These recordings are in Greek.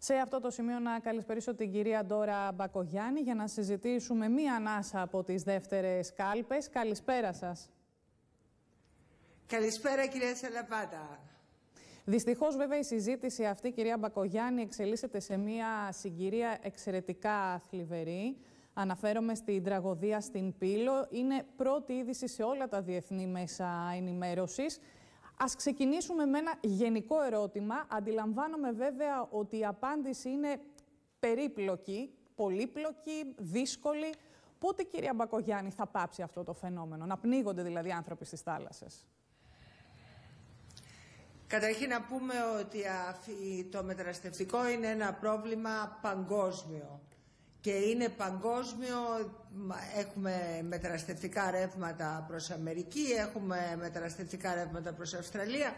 Σε αυτό το σημείο να καλησπερίσω την κυρία Ντόρα Μπακογιάννη για να συζητήσουμε μία ανάσα από τις δεύτερες κάλπες. Καλησπέρα σας. Καλησπέρα κυρία Σαλαπάτα. Δυστυχώς βέβαια η συζήτηση αυτή κυρία Μπακογιάννη εξελίσσεται σε μία συγκυρία εξαιρετικά θλιβερή. Αναφέρομαι στην τραγωδία στην Πύλο. Είναι πρώτη είδηση σε όλα τα διεθνή μέσα ενημέρωσης. Ας ξεκινήσουμε με ένα γενικό ερώτημα. Αντιλαμβάνομαι βέβαια ότι η απάντηση είναι περίπλοκη, πολύπλοκη, δύσκολη. Πότε, κυρία Μπακογιάννη, θα πάψει αυτό το φαινόμενο, να πνίγονται δηλαδή άνθρωποι στις θάλασσες. Καταρχήν να πούμε ότι το μεταναστευτικό είναι ένα πρόβλημα παγκόσμιο και είναι παγκόσμιο, έχουμε μεταναστευτικά ρεύματα προς Αμερική, έχουμε μεταναστευτικά ρεύματα προς Αυστραλία.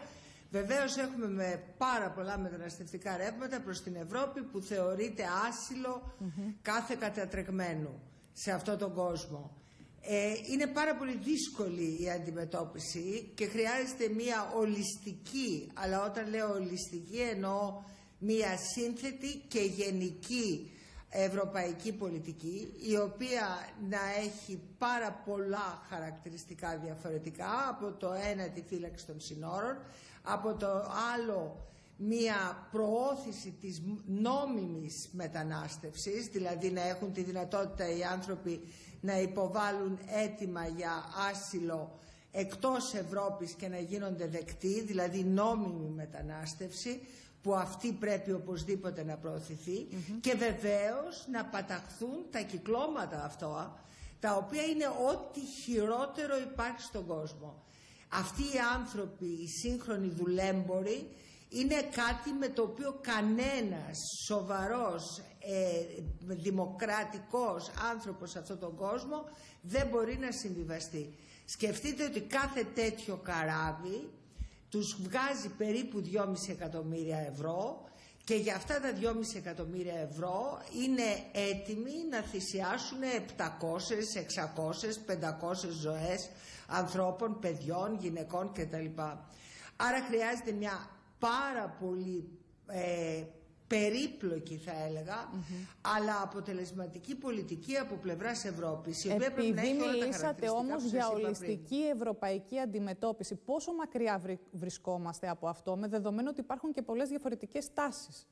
Βεβαίως έχουμε με πάρα πολλά μεταναστευτικά ρεύματα προς την Ευρώπη που θεωρείται κάθε κατατρεγμένου σε αυτόν τον κόσμο. Ε, είναι πάρα πολύ δύσκολη η αντιμετώπιση και χρειάζεται μια ολιστική, αλλά όταν λέω ολιστική εννοώ μια σύνθετη και γενική ευρωπαϊκή πολιτική η οποία να έχει πάρα πολλά χαρακτηριστικά διαφορετικά από το ένα τη φύλαξη των συνόρων από το άλλο μία προώθηση της νόμιμης μετανάστευσης δηλαδή να έχουν τη δυνατότητα οι άνθρωποι να υποβάλουν έτοιμα για άσυλο εκτός Ευρώπης και να γίνονται δεκτοί δηλαδή νόμιμη μετανάστευση που αυτή πρέπει οπωσδήποτε να προωθηθεί και βεβαίως να παταχθούν τα κυκλώματα αυτό τα οποία είναι ό,τι χειρότερο υπάρχει στον κόσμο. Αυτοί οι άνθρωποι, οι σύγχρονοι δουλέμποροι είναι κάτι με το οποίο κανένας σοβαρός, ε, δημοκρατικός άνθρωπος σε αυτόν τον κόσμο δεν μπορεί να συμβιβαστεί. Σκεφτείτε ότι κάθε τέτοιο καράβι τους βγάζει περίπου 2,5 εκατομμύρια ευρώ και για αυτά τα 2,5 εκατομμύρια ευρώ είναι έτοιμοι να θυσιάσουν 700, 600, 500 ζωές ανθρώπων, παιδιών, γυναικών κτλ. Άρα χρειάζεται μια πάρα πολύ ε, περίπλοκη θα έλεγα, αλλά αποτελεσματική πολιτική από πλευράς Ευρώπης. Η οποία Επειδή μιλήσατε όμως για ολιστική ευρωπαϊκή αντιμετώπιση, πόσο μακριά βρισκόμαστε από αυτό, με δεδομένο ότι υπάρχουν και πολλές διαφορετικές τάσεις;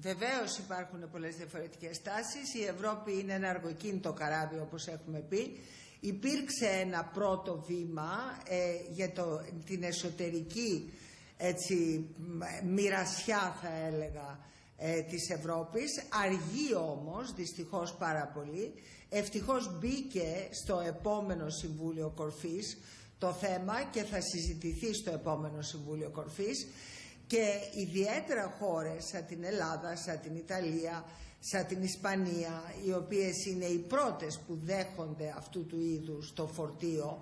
Βεβαίως υπάρχουν πολλές διαφορετικές τάσεις. Η Ευρώπη είναι ένα αργοκίνητο καράβι όπως έχουμε πει. Υπήρξε ένα πρώτο βήμα ε, για το, την εσωτερική έτσι μοιρασιά θα έλεγα ε, της Ευρώπης. Αργεί όμως δυστυχώς πάρα πολύ. Ευτυχώς μπήκε στο επόμενο Συμβούλιο Κορφής το θέμα και θα συζητηθεί στο επόμενο Συμβούλιο Κορφής. Και ιδιαίτερα χώρες σαν την Ελλάδα, σαν την Ιταλία, σαν την Ισπανία οι οποίες είναι οι πρώτες που δέχονται αυτού του είδους το φορτίο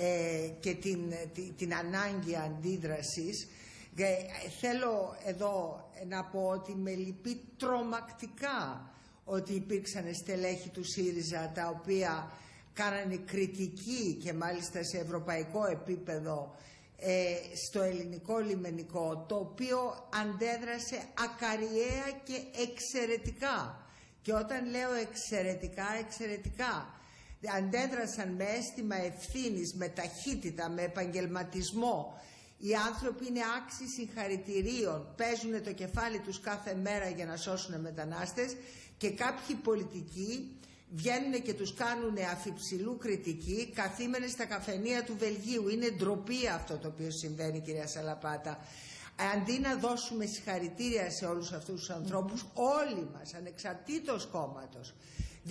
ε, και την, την, ανάγκη αντίδρασης ε, θέλω εδώ να πω ότι με λυπεί τρομακτικά ότι υπήρξαν στελέχη του ΣΥΡΙΖΑ τα οποία κάνανε κριτική και μάλιστα σε ευρωπαϊκό επίπεδο ε, στο ελληνικό λιμενικό το οποίο αντέδρασε ακαριέα και εξαιρετικά. Και όταν λέω εξαιρετικά, εξαιρετικά αντέδρασαν με αίσθημα ευθύνης, με ταχύτητα, με επαγγελματισμό. Οι άνθρωποι είναι άξιοι συγχαρητηρίων, παίζουν το κεφάλι τους κάθε μέρα για να σώσουν μετανάστες και κάποιοι πολιτικοί βγαίνουν και τους κάνουν αφιψηλού κριτική καθήμενες στα καφενεία του Βελγίου. Είναι ντροπή αυτό το οποίο συμβαίνει κυρία Σαλαπάτα. Αντί να δώσουμε συγχαρητήρια σε όλους αυτούς τους ανθρώπους, όλοι μας, ανεξαρτήτως κόμματος,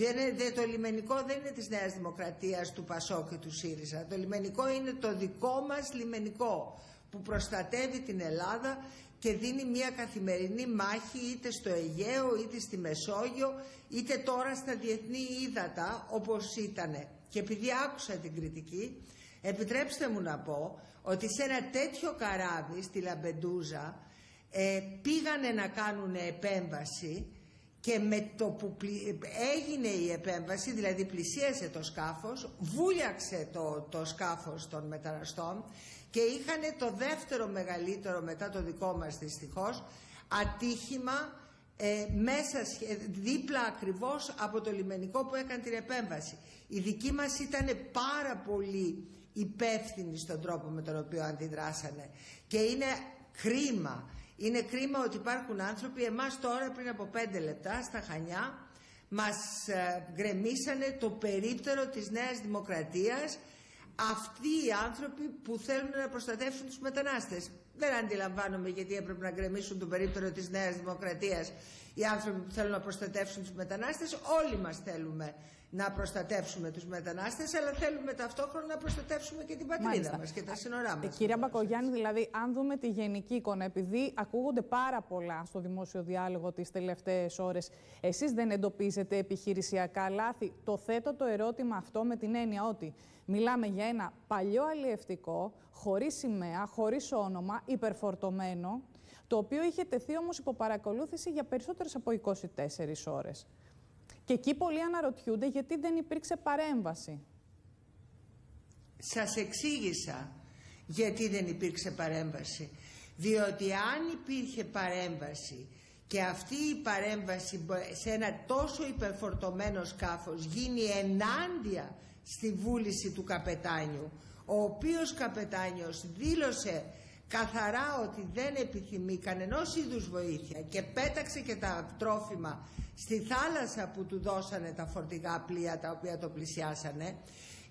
δεν, το λιμενικό δεν είναι της Νέας Δημοκρατίας, του Πασό και του ΣΥΡΙΖΑ. Το λιμενικό είναι το δικό μας λιμενικό που προστατεύει την Ελλάδα και δίνει μια καθημερινή μάχη είτε στο Αιγαίο είτε στη Μεσόγειο είτε τώρα στα διεθνή ύδατα όπως ήταν. Και επειδή άκουσα την κριτική επιτρέψτε μου να πω ότι σε ένα τέτοιο καράβι στη Λαμπεντούζα ε, πήγανε να κάνουν επέμβαση και με το που έγινε η επέμβαση, δηλαδή πλησίασε το σκάφος, βούλιαξε το, το σκάφος των μεταναστών και είχαν το δεύτερο μεγαλύτερο μετά το δικό μας δυστυχώς ατύχημα ε, μέσα, δίπλα ακριβώς από το λιμενικό που έκανε την επέμβαση. Η δική μας ήταν πάρα πολύ υπεύθυνοι στον τρόπο με τον οποίο αντιδράσανε. Και είναι κρίμα. Είναι κρίμα ότι υπάρχουν άνθρωποι, εμάς τώρα πριν από πέντε λεπτά στα Χανιά, μας ε, γκρεμίσανε το περίπτερο της Νέας Δημοκρατίας αυτοί οι άνθρωποι που θέλουν να προστατεύσουν τους μετανάστες. Δεν αντιλαμβάνομαι γιατί έπρεπε να γκρεμίσουν το περίπτερο της Νέας Δημοκρατίας οι άνθρωποι που θέλουν να προστατεύσουν τους μετανάστες. Όλοι μας θέλουμε να προστατεύσουμε τους μετανάστες, αλλά θέλουμε ταυτόχρονα να προστατεύσουμε και την πατρίδα Μάλιστα. μας και τα σύνορά μας. Ε, κυρία Μπακογιάννη, δηλαδή, αν δούμε τη γενική εικόνα, επειδή ακούγονται πάρα πολλά στο δημόσιο διάλογο τις τελευταίες ώρες, εσείς δεν εντοπίζετε επιχειρησιακά λάθη; Το θέτω το ερώτημα αυτό με την έννοια ότι μιλάμε για ένα παλιό αλλιευτικό, χωρίς σημαία, χωρίς όνομα, υπερφορτωμένο, το οποίο είχε τεθεί όμως υπό παρακολούθηση για περισσότερες από 24 ώρες. Και εκεί πολλοί αναρωτιούνται γιατί δεν υπήρξε παρέμβαση. Σας εξήγησα γιατί δεν υπήρξε παρέμβαση. Διότι αν υπήρχε παρέμβαση και αυτή η παρέμβαση σε ένα τόσο υπερφορτωμένο σκάφος γίνει ενάντια στη βούληση του καπετάνιου, ο οποίος καπετάνιος δήλωσε καθαρά ότι δεν επιθυμεί κανενός είδους βοήθεια και πέταξε και τα τρόφιμα στη θάλασσα που του δώσανε τα φορτηγά πλοία τα οποία το πλησιάσανε,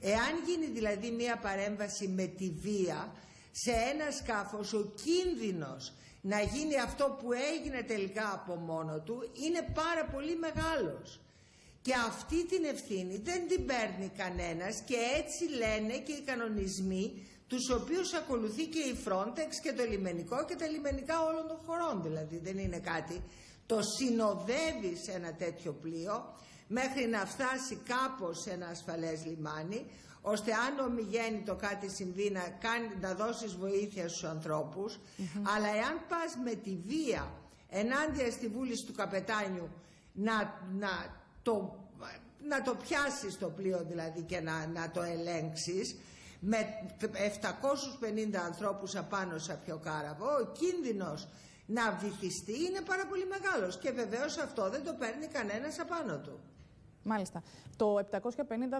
εάν γίνει δηλαδή μία παρέμβαση με τη βία σε ένα σκάφος, ο κίνδυνος να γίνει αυτό που έγινε τελικά από μόνο του είναι πάρα πολύ μεγάλος. Και αυτή την ευθύνη δεν την παίρνει κανένας και έτσι λένε και οι κανονισμοί τους οποίους ακολουθεί και η Frontex και το λιμενικό και τα λιμενικά όλων των χωρών. Δηλαδή δεν είναι κάτι. Το συνοδεύει σε ένα τέτοιο πλοίο μέχρι να φτάσει κάπως σε ένα ασφαλές λιμάνι ώστε αν ομιγέννητο κάτι συμβεί να, κάνει, να δώσεις βοήθεια στους ανθρώπους. Αλλά εάν πας με τη βία ενάντια στη βούληση του καπετάνιου να, να, το, να το πιάσεις το πλοίο δηλαδή και να, να το ελέγξεις με 750 ανθρώπους απάνω σε πιο κάραβο, ο κίνδυνος να βυθιστεί είναι πάρα πολύ μεγάλος και βεβαίως αυτό δεν το παίρνει κανένας απάνω του. Μάλιστα. Το 750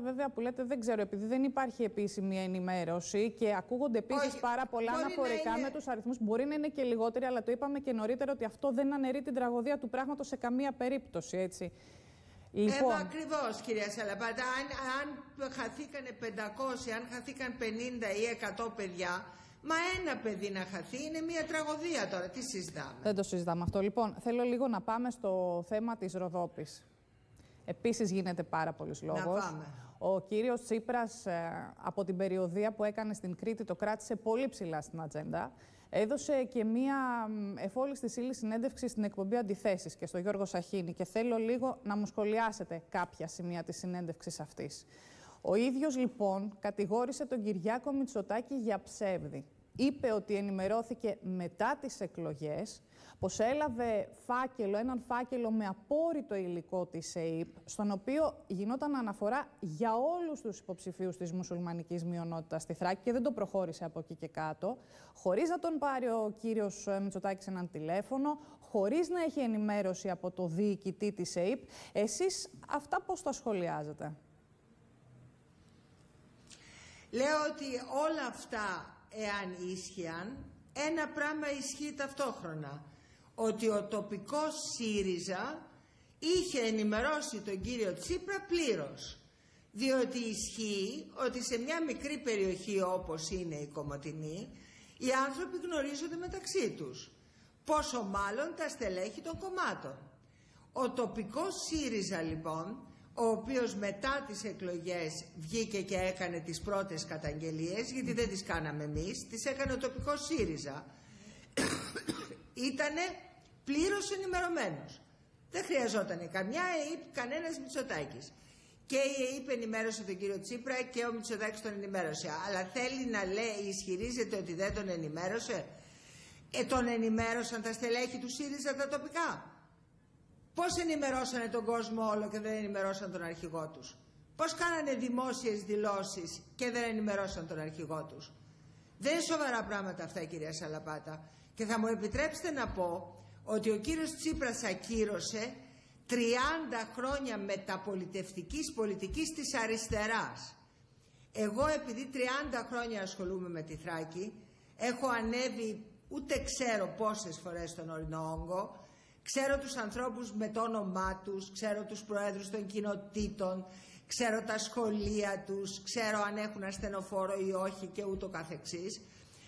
βέβαια που λέτε δεν ξέρω, επειδή δεν υπάρχει επίσημη ενημέρωση και ακούγονται επίσης πάρα πολλά αναφορικά είναι... με τους αριθμούς. Μπορεί να είναι και λιγότεροι, αλλά το είπαμε και νωρίτερα ότι αυτό δεν αναιρεί την τραγωδία του πράγματος σε καμία περίπτωση. Έτσι. Λοιπόν. Ε, Ακριβώς, κυρία Σαλαπάτα. Αν, αν χαθήκανε 500, αν χαθήκαν 50 ή 100 παιδιά, Μα ένα παιδί να χαθεί είναι μια τραγωδία τώρα. Τι συζητάμε; Δεν το συζητάμε αυτό. Λοιπόν, θέλω λίγο να πάμε στο θέμα της Ροδόπης. Επίσης γίνεται πάρα πολλής λόγος. Να πάμε. Ο κύριος Τσίπρας ε, από την περιοδία που έκανε στην Κρήτη το κράτησε πολύ ψηλά στην ατζέντα. Έδωσε και μία εφόλη στη ύλη συνέντευξη στην εκπομπή Αντιθέσεις και στο Γιώργο Σαχίνη και θέλω λίγο να μου σχολιάσετε κάποια σημεία της συνέντευξης αυτής. Ο ίδιος λοιπόν κατηγόρησε τον Κυριάκο Μητσοτάκη για ψεύδι είπε ότι ενημερώθηκε μετά τις εκλογές πως έλαβε φάκελο, έναν φάκελο με απόρριτο υλικό της ΕΕΠ, στον οποίο γινόταν αναφορά για όλους τους υποψηφίους της μουσουλμανικής μειονότητας στη Θράκη και δεν το προχώρησε από εκεί και κάτω, χωρίς να τον πάρει ο κύριος Μητσοτάκης έναν τηλέφωνο, χωρίς να έχει ενημέρωση από το διοικητή της ΕΕΠ. Εσείς αυτά πώς τα σχολιάζετε; Λέω ότι όλα αυτά εάν ίσχυαν, ένα πράγμα ισχύει ταυτόχρονα. Ότι ο τοπικός ΣΥΡΙΖΑ είχε ενημερώσει τον κύριο Τσίπρα πλήρως. Διότι ισχύει ότι σε μια μικρή περιοχή όπως είναι η Κομωτινή, οι άνθρωποι γνωρίζονται μεταξύ τους. Πόσο μάλλον τα στελέχη των κομμάτων. Ο τοπικός ΣΥΡΙΖΑ λοιπόν ο οποίος μετά τις εκλογές βγήκε και έκανε τις πρώτες καταγγελίες, γιατί δεν τις κάναμε εμείς, τις έκανε ο τοπικός ΣΥΡΙΖΑ, ήτανε πλήρως ενημερωμένος. Δεν χρειαζόταν καμιά ΕΕΠ, κανένας Μητσοτάκης. Και η ΕΕΠ ενημέρωσε τον κύριο Τσίπρα και ο Μητσοτάκης τον ενημέρωσε. Αλλά θέλει να λέει, ισχυρίζεται ότι δεν τον ενημέρωσε. Ε, τον ενημέρωσαν τα στελέχη του ΣΥΡΙΖΑ τα τοπικά. Πώς ενημερώσανε τον κόσμο όλο και δεν ενημερώσαν τον αρχηγό τους; Πώς κάνανε δημόσιες δηλώσεις και δεν ενημερώσαν τον αρχηγό τους; Δεν είναι σοβαρά πράγματα αυτά κυρία Σαλαπάτα. Και θα μου επιτρέψετε να πω ότι ο κύριος Τσίπρας ακύρωσε 30 χρόνια μεταπολιτευτικής πολιτικής της αριστεράς. Εγώ επειδή 30 χρόνια ασχολούμαι με τη Θράκη, έχω ανέβει ούτε ξέρω πόσες φορές στον ορεινό όγκο, ξέρω τους ανθρώπους με το όνομά τους, ξέρω τους προέδρους των κοινοτήτων, ξέρω τα σχολεία τους, ξέρω αν έχουν ασθενοφόρο ή όχι και ούτω καθεξής.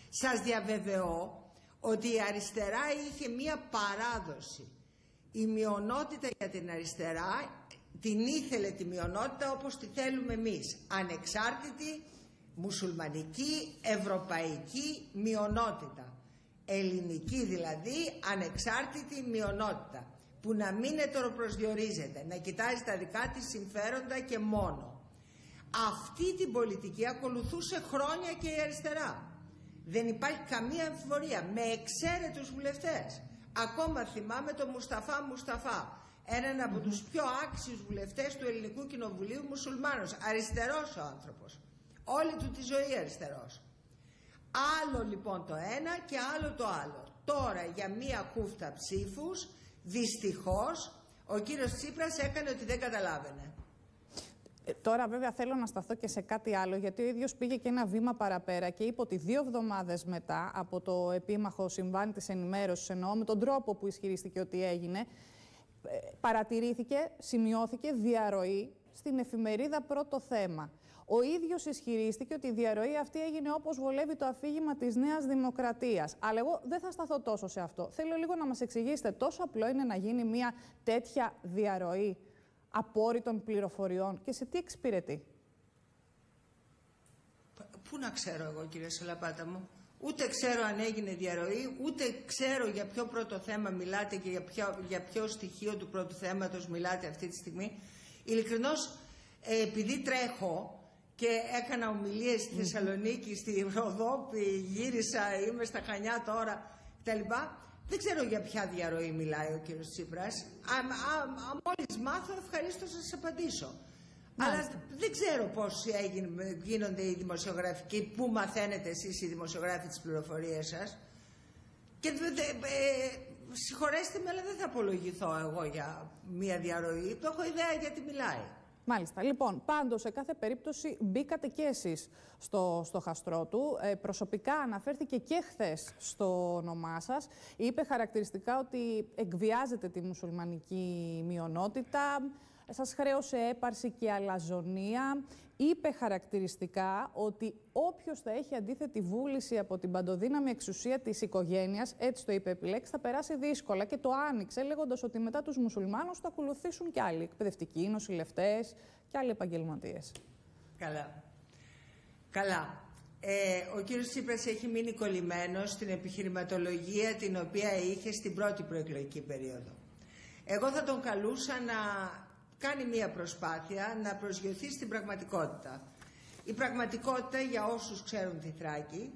Σας διαβεβαιώ ότι η αριστερά είχε μία παράδοση. Η μειονότητα για την αριστερά την ήθελε τη μειονότητα όπως τη θέλουμε εμείς. Ανεξάρτητη, μουσουλμανική, ευρωπαϊκή μειονότητα. Ελληνική δηλαδή, ανεξάρτητη μειονότητα. Που να μην ετεροπροσδιορίζεται, να κοιτάζει τα δικά της συμφέροντα και μόνο. Αυτή την πολιτική ακολουθούσε χρόνια και η αριστερά. Δεν υπάρχει καμία αμφιβολία. Με εξαίρετους βουλευτές. Ακόμα θυμάμαι τον Μουσταφά Μουσταφά. Έναν από τους πιο άξιους βουλευτές του Ελληνικού Κοινοβουλίου μουσουλμάνος. Αριστερός ο άνθρωπος. Όλη του τη ζωή αριστερός. Άλλο λοιπόν το ένα και άλλο το άλλο. Τώρα για μία κούφτα ψήφους, δυστυχώς, ο κύριος Τσίπρας έκανε ότι δεν καταλάβαινε. Ε, τώρα βέβαια θέλω να σταθώ και σε κάτι άλλο, γιατί ο ίδιος πήγε και ένα βήμα παραπέρα και είπε ότι δύο εβδομάδες μετά από το επίμαχο συμβάν της ενημέρωσης, εννοώ με τον τρόπο που ισχυρίστηκε ότι έγινε, ε, παρατηρήθηκε, σημειώθηκε διαρροή στην εφημερίδα πρώτο θέμα. Ο ίδιος ισχυρίστηκε ότι η διαρροή αυτή έγινε όπως βολεύει το αφήγημα της Νέας Δημοκρατίας. Αλλά εγώ δεν θα σταθώ τόσο σε αυτό. Θέλω λίγο να μας εξηγήσετε τόσο απλό είναι να γίνει μια τέτοια διαρροή απόρριτων πληροφοριών και σε τι εξυπηρετεί; Πού να ξέρω εγώ κύριε Σαλαπάτα μου; Ούτε ξέρω αν έγινε διαρροή, ούτε ξέρω για ποιο πρώτο θέμα μιλάτε και για ποιο, για ποιο στοιχείο του πρώτου θέματος μιλάτε αυτή τη στιγμή. Ειλικρινώς, ε, επειδή τρέχω και έκανα ομιλίες στη Θεσσαλονίκη, στη Ροδόπη, γύρισα, είμαι στα Χανιά τώρα κτλ. Δεν ξέρω για ποια διαρροή μιλάει ο κύριος Τσίπρας. Αν μόλις μάθω ευχαρίστω να σας απαντήσω. Αλλά δεν ξέρω πώς γίνονται οι δημοσιογραφικοί, πού μαθαίνετε εσείς οι δημοσιογράφοι τις πληροφορίες σας. Και ε, συγχωρέστε με, αλλά δεν θα απολογηθώ εγώ για μία διαρροή. Το έχω ιδέα γιατί μιλάει. Μάλιστα. Λοιπόν, πάντως σε κάθε περίπτωση μπήκατε και εσείς στο, στο χαστρό του. Ε, προσωπικά αναφέρθηκε και χθες στο όνομά σας. Είπε χαρακτηριστικά ότι εκβιάζεται τη μουσουλμανική μειονότητα. Σας χρέωσε έπαρση και αλαζονία. Είπε χαρακτηριστικά ότι όποιος θα έχει αντίθετη βούληση από την παντοδύναμη εξουσία της οικογένειας, έτσι το είπε επιλέξει, θα περάσει δύσκολα και το άνοιξε λέγοντας ότι μετά τους μουσουλμάνους θα ακολουθήσουν και άλλοι εκπαιδευτικοί, νοσηλευτές και άλλοι επαγγελματίες. Καλά. Καλά. Ε, ο κύριος Τσίπρας έχει μείνει κολλημένος στην επιχειρηματολογία την οποία είχε στην πρώτη προεκλογική περίοδο. Εγώ θα τον καλούσα να κάνει μία προσπάθεια να προσγειωθεί στην πραγματικότητα. Η πραγματικότητα για όσους ξέρουν τη Θράκη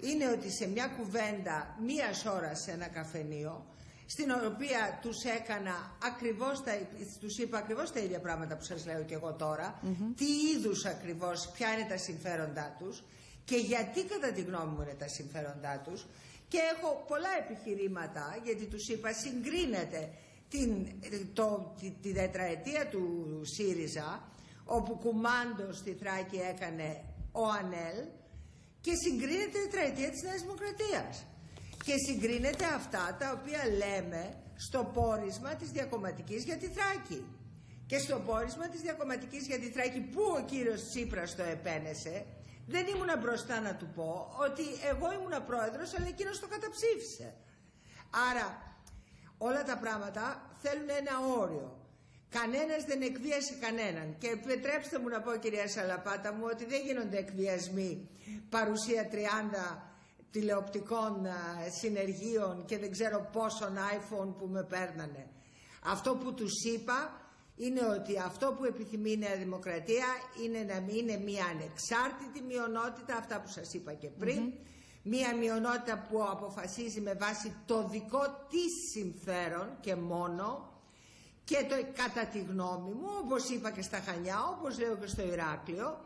είναι ότι σε μια κουβέντα μίας ώρας σε ένα καφενείο στην οποία τους έκανα ακριβώς τα, τους είπα ακριβώς τα ίδια πράγματα που σας λέω και εγώ τώρα, τι είδους ακριβώς, ποια είναι τα συμφέροντά τους και γιατί κατά τη γνώμη μου είναι τα συμφέροντά τους και έχω πολλά επιχειρήματα γιατί τους είπα συγκρίνεται την, το, τη, τη τετραετία του ΣΥΡΙΖΑ όπου κουμάντο στη Θράκη έκανε ο Ανέλ και συγκρίνεται η τετραετία της Νέας Δημοκρατίας. Και συγκρίνεται αυτά τα οποία λέμε στο πόρισμα της διακομματικής για τη Θράκη. Και στο πόρισμα της διακομματικής για τη Θράκη που ο κύριος Τσίπρας το επένεσε δεν ήμουνα μπροστά να του πω ότι εγώ ήμουνα πρόεδρος αλλά εκείνος το καταψήφισε. Άρα όλα τα πράγματα θέλουν ένα όριο. Κανένας δεν εκβίασε κανέναν. Και επιτρέψτε μου να πω κυρία Σαλαπάτα μου ότι δεν γίνονται εκβιασμοί παρουσία 30 τηλεοπτικών συνεργείων και δεν ξέρω πόσων iPhone που με παίρνανε. Αυτό που τους είπα είναι ότι αυτό που επιθυμεί η Νέα Δημοκρατία είναι να μην είναι μια ανεξάρτητη μειονότητα, αυτά που σας είπα και πριν, μία μειονότητα που αποφασίζει με βάση το δικό της συμφέρον και μόνο και το κατά τη γνώμη μου, όπως είπα και στα Χανιά, όπως λέω και στο Ηράκλειο,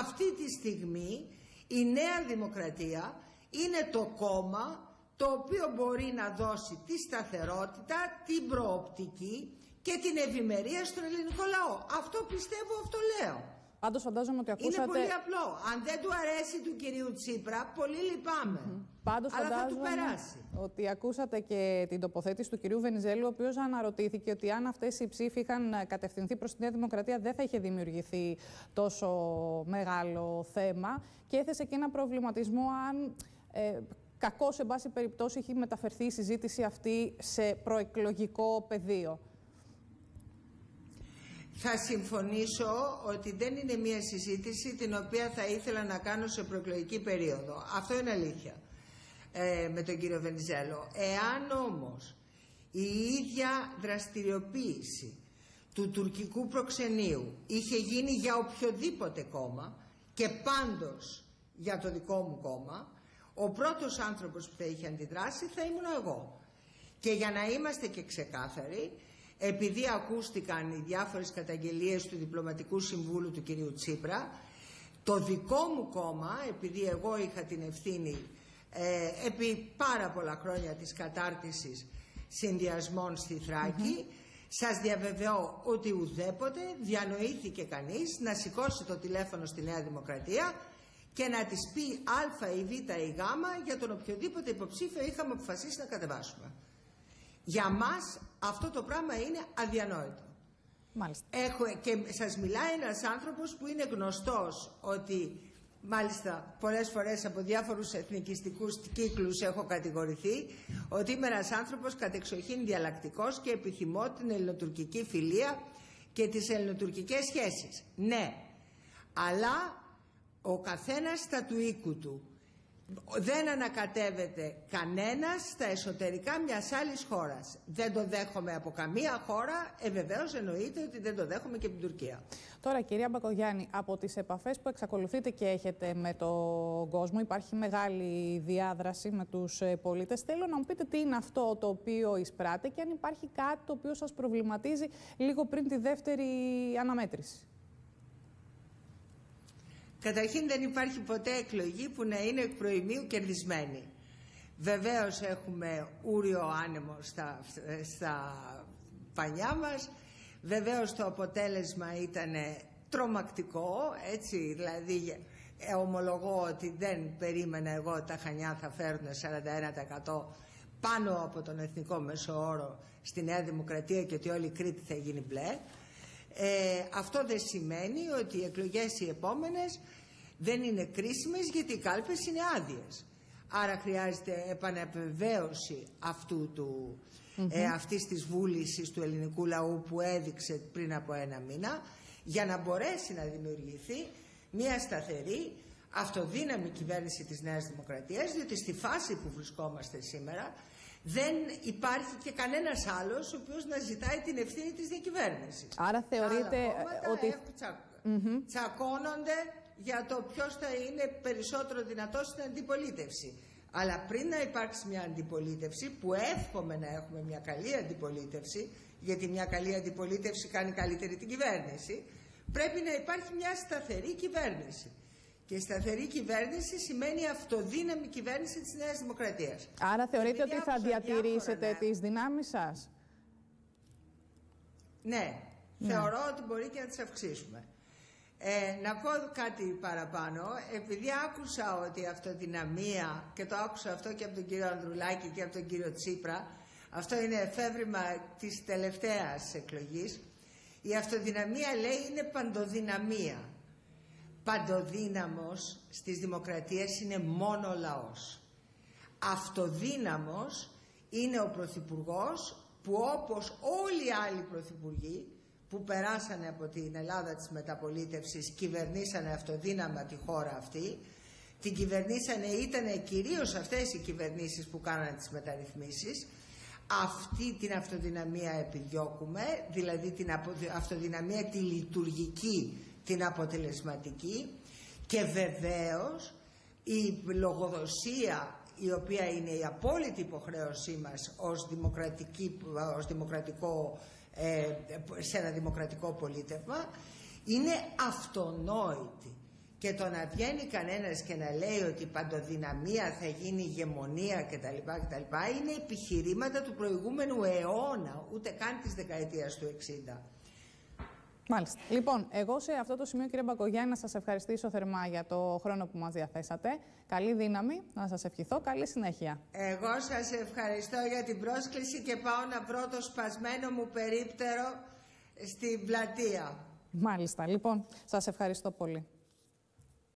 αυτή τη στιγμή η Νέα Δημοκρατία είναι το κόμμα το οποίο μπορεί να δώσει τη σταθερότητα, την προοπτική και την ευημερία στον ελληνικό λαό. Αυτό πιστεύω, αυτό λέω. Πάντως φαντάζομαι ότι ακούσατε. Είναι πολύ απλό. Αν δεν του αρέσει του κυρίου Τσίπρα, πολύ λυπάμαι. Mm. Πάντως φαντάζομαι ότι ακούσατε και την τοποθέτηση του κυρίου Βενιζέλου, ο οποίος αναρωτήθηκε ότι αν αυτές οι ψήφοι είχαν κατευθυνθεί προς τη Νέα Δημοκρατία, δεν θα είχε δημιουργηθεί τόσο μεγάλο θέμα. Και έθεσε και ένα προβληματισμό αν. Ε, Κακώς, σε πάση περιπτώσει, έχει μεταφερθεί η συζήτηση αυτή σε προεκλογικό πεδίο. Θα συμφωνήσω ότι δεν είναι μια συζήτηση την οποία θα ήθελα να κάνω σε προεκλογική περίοδο. Αυτό είναι αλήθεια ε, με τον κύριο Βενιζέλο. Εάν όμως η ίδια δραστηριοποίηση του τουρκικού προξενείου είχε γίνει για οποιοδήποτε κόμμα και πάντως για το δικό μου κόμμα, ο πρώτος άνθρωπος που θα είχε αντιδράσει θα ήμουν εγώ. Και για να είμαστε και ξεκάθαροι, επειδή ακούστηκαν οι διάφορες καταγγελίες του Διπλωματικού Συμβούλου του κυρίου Τσίπρα, το δικό μου κόμμα, επειδή εγώ είχα την ευθύνη ε, επί πάρα πολλά χρόνια της κατάρτισης συνδυασμών στη Θράκη, σας διαβεβαιώ ότι ουδέποτε διανοήθηκε κανείς να σηκώσει το τηλέφωνο στη Νέα Δημοκρατία και να της πει α ή β ή γ για τον οποιοδήποτε υποψήφιο είχαμε αποφασίσει να κατεβάσουμε. Για μας αυτό το πράγμα είναι αδιανόητο. Μάλιστα. Έχω, και σας μιλάει ένας άνθρωπος που είναι γνωστός ότι μάλιστα πολλές φορές από διάφορους εθνικιστικούς κύκλους έχω κατηγορηθεί ότι είμαι ένας άνθρωπος κατεξοχήν διαλλακτικός και επιθυμώ την ελληνοτουρκική φιλία και τις ελληνοτουρκικές σχέσεις. Ναι, αλλά ο καθένας στα του οίκου του δεν ανακατεύεται κανένας στα εσωτερικά μιας άλλης χώρας. Δεν το δέχομαι από καμία χώρα, ε, βεβαίως εννοείται ότι δεν το δέχομαι και από την Τουρκία. Τώρα, κυρία Μπακογιάννη, από τις επαφές που εξακολουθείτε και έχετε με τον κόσμο, υπάρχει μεγάλη διάδραση με τους ε, πολίτες. Θέλω να μου πείτε τι είναι αυτό το οποίο εισπράτε και αν υπάρχει κάτι το οποίο σας προβληματίζει λίγο πριν τη δεύτερη αναμέτρηση. Καταρχήν δεν υπάρχει ποτέ εκλογή που να είναι εκ προημίου κερδισμένη. Βεβαίως έχουμε ούριο άνεμο στα, στα πανιά μας. Βεβαίως το αποτέλεσμα ήταν τρομακτικό, έτσι, δηλαδή ε, ομολογώ ότι δεν περίμενα εγώ ότι τα Χανιά θα φέρουν 41% πάνω από τον εθνικό μέσο στη Νέα Δημοκρατία και ότι όλη η Κρήτη θα γίνει μπλε. Ε, αυτό δεν σημαίνει ότι οι εκλογές οι επόμενες δεν είναι κρίσιμες γιατί οι κάλπες είναι άδειες. Άρα χρειάζεται επανεπεβαίωση αυτού του, ε, αυτής της βούλησης του ελληνικού λαού που έδειξε πριν από ένα μήνα για να μπορέσει να δημιουργηθεί μια σταθερή αυτοδύναμη κυβέρνηση της Νέας Δημοκρατίας διότι στη φάση που βρισκόμαστε σήμερα δεν υπάρχει και κανένας άλλος ο οποίος να ζητάει την ευθύνη της διακυβέρνησης. Άρα θεωρείτε ότι... τσακώνονται για το ποιος θα είναι περισσότερο δυνατός στην αντιπολίτευση. Αλλά πριν να υπάρξει μια αντιπολίτευση, που εύχομαι να έχουμε μια καλή αντιπολίτευση, γιατί μια καλή αντιπολίτευση κάνει καλύτερη την κυβέρνηση, πρέπει να υπάρχει μια σταθερή κυβέρνηση. Και σταθερή κυβέρνηση σημαίνει αυτοδύναμη κυβέρνηση της Νέας Δημοκρατίας. Άρα θεωρείτε ότι θα διατηρήσετε ναι. τις δυνάμεις σας; Ναι, ναι, θεωρώ ότι μπορεί και να τις αυξήσουμε. Ε, να πω κάτι παραπάνω, επειδή άκουσα ότι η αυτοδυναμία, και το άκουσα αυτό και από τον κύριο Ανδρουλάκη και από τον κύριο Τσίπρα, αυτό είναι εφεύρημα της τελευταίας εκλογής, η αυτοδυναμία λέει είναι παντοδυναμία. Παντοδύναμος στις δημοκρατίες είναι μόνο ο λαός. Αυτοδύναμος είναι ο Πρωθυπουργός που όπως όλοι οι άλλοι Πρωθυπουργοί που περάσανε από την Ελλάδα της μεταπολίτευσης κυβερνήσανε αυτοδύναμα τη χώρα αυτή την κυβερνήσανε, ήταν κυρίως αυτές οι κυβερνήσεις που κάνανε τις μεταρρυθμίσεις αυτή την αυτοδυναμία επιδιώκουμε δηλαδή την αυτοδυναμία τη λειτουργική την αποτελεσματική και βεβαίως η λογοδοσία η οποία είναι η απόλυτη υποχρέωσή μας ως, ως δημοκρατικό ε, σε ένα δημοκρατικό πολίτευμα είναι αυτονόητη Και το να βγαίνει κανένας και να λέει ότι η παντοδυναμία θα γίνει ηγεμονία κτλ. κτλ είναι επιχειρήματα του προηγούμενου αιώνα, ούτε καν της δεκαετίας του 60. Μάλιστα. Λοιπόν, εγώ σε αυτό το σημείο, κύριε Μπακογιάννη, να σας ευχαριστήσω θερμά για το χρόνο που μας διαθέσατε. Καλή δύναμη, να σας ευχηθώ. Καλή συνέχεια. Εγώ σας ευχαριστώ για την πρόσκληση και πάω να βρω το σπασμένο μου περίπτερο στην πλατεία. Μάλιστα. Λοιπόν, σας ευχαριστώ πολύ.